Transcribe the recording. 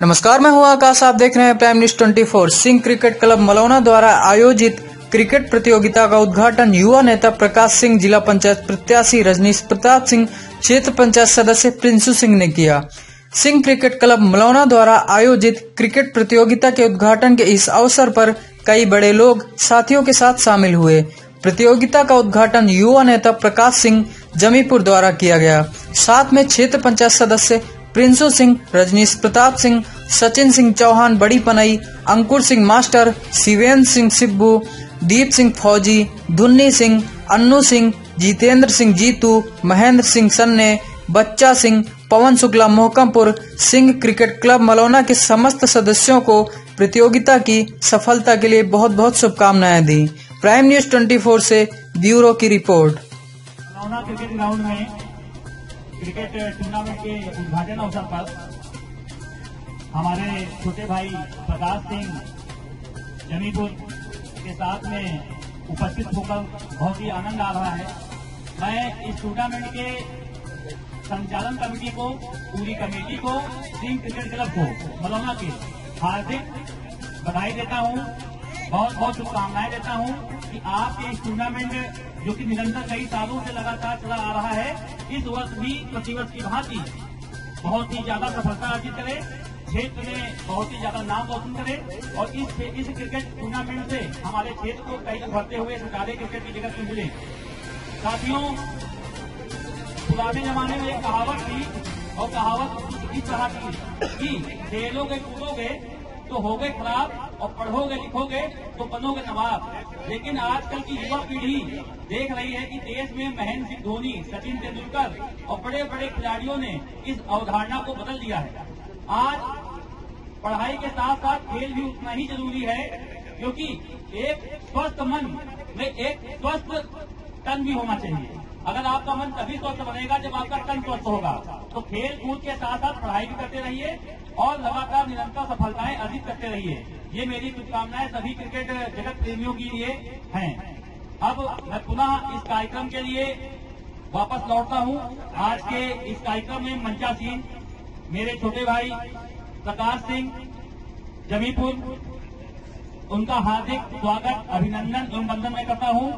नमस्कार, मैं हूँ आकाश। आप देख रहे हैं prime news 24 Singh cricket club Malauna द्वारा आयोजित क्रिकेट प्रतियोगिता का उद्घाटन युवा नेता प्रकाश सिंह, जिला पंचायत प्रत्याशी रजनीश प्रताप सिंह, क्षेत्र पंचायत सदस्य प्रिंसू सिंह ने किया। सिंह क्रिकेट क्लब मलौना द्वारा आयोजित क्रिकेट प्रतियोगिता के उद्घाटन के इस अवसर पर कई बड़े लोग साथियों के साथ शामिल हुए। प्रतियोगिता का उद्घाटन युवा नेता प्रकाश सिंह, जमीपुर द्वारा किया गया। साथ में क्षेत्र पंचायत सदस्य प्रिंसू सिंह, रजनीश प्रताप सिंह सचिन सिंह चौहान, बड़ी पनई, अंकुर सिंह मास्टर, शिवेंद्र सिंह सिब्बू, दीप सिंह फौजी, धुन्नी सिंह, अन्नू सिंह, जितेंद्र सिंह जीतू, महेंद्र सिंह सन्ने, बच्चा सिंह, पवन शुक्ला मोहकमपुर सिंह क्रिकेट क्लब मलौना के समस्त सदस्यों को प्रतियोगिता की सफलता के लिए बहुत बहुत शुभकामनाएँ दी। प्राइम न्यूज़ 24 से ब्यूरो की रिपोर्ट। मलौना क्रिकेट ग्राउंड में क्रिकेट टूर्नामेंट के उद्घाटन अवसर पर हमारे छोटे भाई प्रकाश सिंह जमीपुर के साथ में उपस्थित होकर बहुत ही आनंद आ रहा है। मैं इस टूर्नामेंट के संचालन कमेटी को, पूरी कमेटी को सिंह क्रिकेट क्लब को, मलौना के हार्दिक बधाई देता हूँ। बहुत बहुत शुभकामनाएँ देता हूँ कि आपके इस टूर्नामेंट जो कि निरंतर कई सालों से लगातार चला आ रहा है, इस वर्ष भी प्रतिवर्ष की भांति बहुत ही ज़्यादा सफलता अर्जित करे। क्षेत्र में बहुत ही ज़्यादा नाम रोशन करे और इस इस क्रिकेट टूर्नामेंट से हमारे क्षेत्र को कई उभरते हुए सरकारी क्रिकेट की जगत में मिले। साथियों, पुराने जमाने में एक कहावत थी और कहावत इस तरह की कि खेलोगे, कूदोगे तो हो गए खराब और पढ़ोगे, लिखोगे तो बनोगे नवाब। लेकिन आजकल की युवा पीढ़ी देख रही है कि देश में महेंद्र सिंह धोनी, सचिन तेंदुलकर और बड़े बड़े खिलाड़ियों ने इस अवधारणा को बदल दिया है। आज पढ़ाई के साथ साथ खेल भी उतना ही ज़रूरी है, क्योंकि एक स्वस्थ मन में एक स्वस्थ तन भी होना चाहिए। अगर आपका मन तभी स्वस्थ बनेगा जब आपका तन स्वस्थ होगा। तो खेल कूद के साथ साथ पढ़ाई भी करते रहिए और लगातार निरंतर सफलताएँ अर्जित करते रहिए। ये मेरी शुभकामनाएँ सभी क्रिकेट जगत प्रेमियों के लिए हैं। अब मैं पुनः इस कार्यक्रम के लिए वापस लौटता हूँ। आज के इस कार्यक्रम में मंचासीन मेरे छोटे भाई प्रकाश सिंह, जमीपुर, उनका हार्दिक स्वागत, अभिनंदन एवं वंदन मैं करता हूँ।